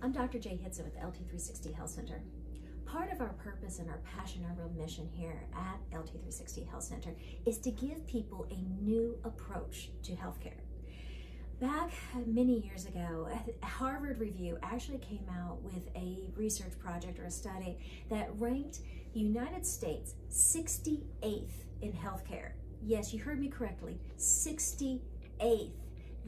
I'm Dr. Jae Hitson with LT360 Health Center. Part of our purpose and our passion, our real mission here at LT360 Health Center is to give people a new approach to healthcare. Back many years ago, Harvard Review actually came out with a research project or a study that ranked the United States 68th in healthcare. Yes, you heard me correctly, 68th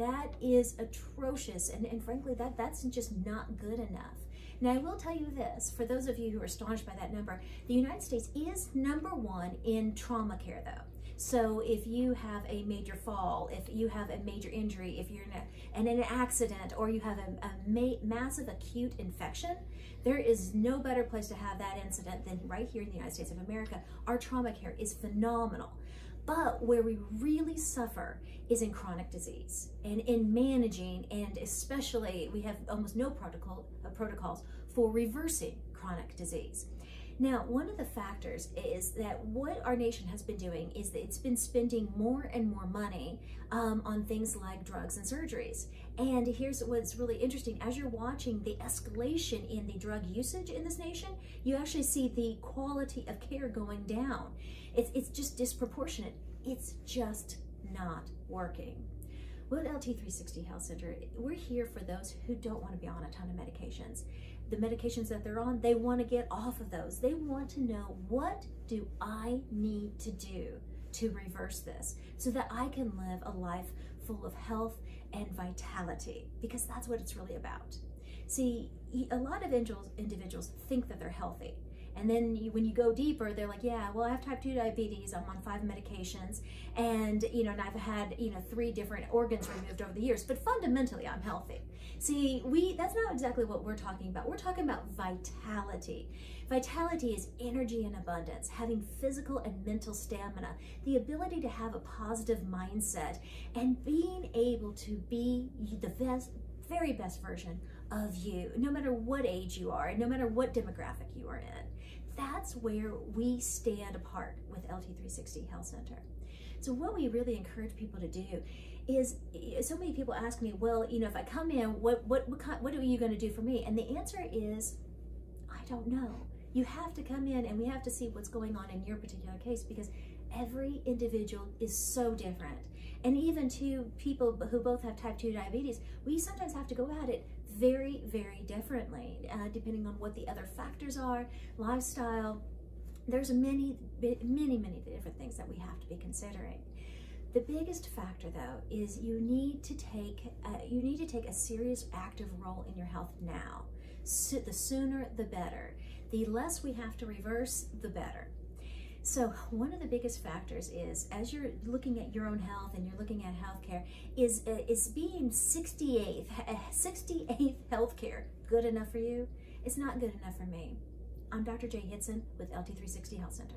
that is atrocious. And, and frankly, that, that's just not good enough. Now, I will tell you this, for those of you who are astonished by that number, the United States is number one in trauma care though. So if you have a major fall, if you have a major injury, if you're in, a, in an accident, or you have a, a ma massive acute infection, there is no better place to have that incident than right here in the United States of America. Our trauma care is phenomenal. But where we really suffer is in chronic disease and in managing, and especially we have almost no protocol, uh, protocols for reversing chronic disease. Now, one of the factors is that what our nation has been doing is that it's been spending more and more money um, on things like drugs and surgeries. And here's what's really interesting. As you're watching the escalation in the drug usage in this nation, you actually see the quality of care going down. It's, it's just disproportionate. It's just not working. Well, at LT360 Health Center, we're here for those who don't want to be on a ton of medications. The medications that they're on, they want to get off of those. They want to know what do I need to do to reverse this so that I can live a life full of health and vitality because that's what it's really about. See, a lot of individuals think that they're healthy and then you, when you go deeper, they're like, yeah, well, I have type 2 diabetes. I'm on five medications. And, you know, and I've had, you know, three different organs removed over the years. But fundamentally, I'm healthy. See, we that's not exactly what we're talking about. We're talking about vitality. Vitality is energy and abundance, having physical and mental stamina, the ability to have a positive mindset, and being able to be the best, very best version of you, no matter what age you are, no matter what demographic you are in that's where we stand apart with LT360 Health Center. So what we really encourage people to do is, so many people ask me, well, you know, if I come in, what, what, what, what are you going to do for me? And the answer is, I don't know. You have to come in and we have to see what's going on in your particular case because every individual is so different. And even to people who both have type 2 diabetes, we sometimes have to go at it very, very differently, uh, depending on what the other factors are, lifestyle. There's many, many, many different things that we have to be considering. The biggest factor, though, is you need to take you need to take a serious, active role in your health now. So the sooner, the better. The less we have to reverse, the better. So one of the biggest factors is, as you're looking at your own health and you're looking at healthcare, is uh, is being 68th, 68th healthcare good enough for you? It's not good enough for me. I'm Dr. Jae Hitson with LT360 Health Center.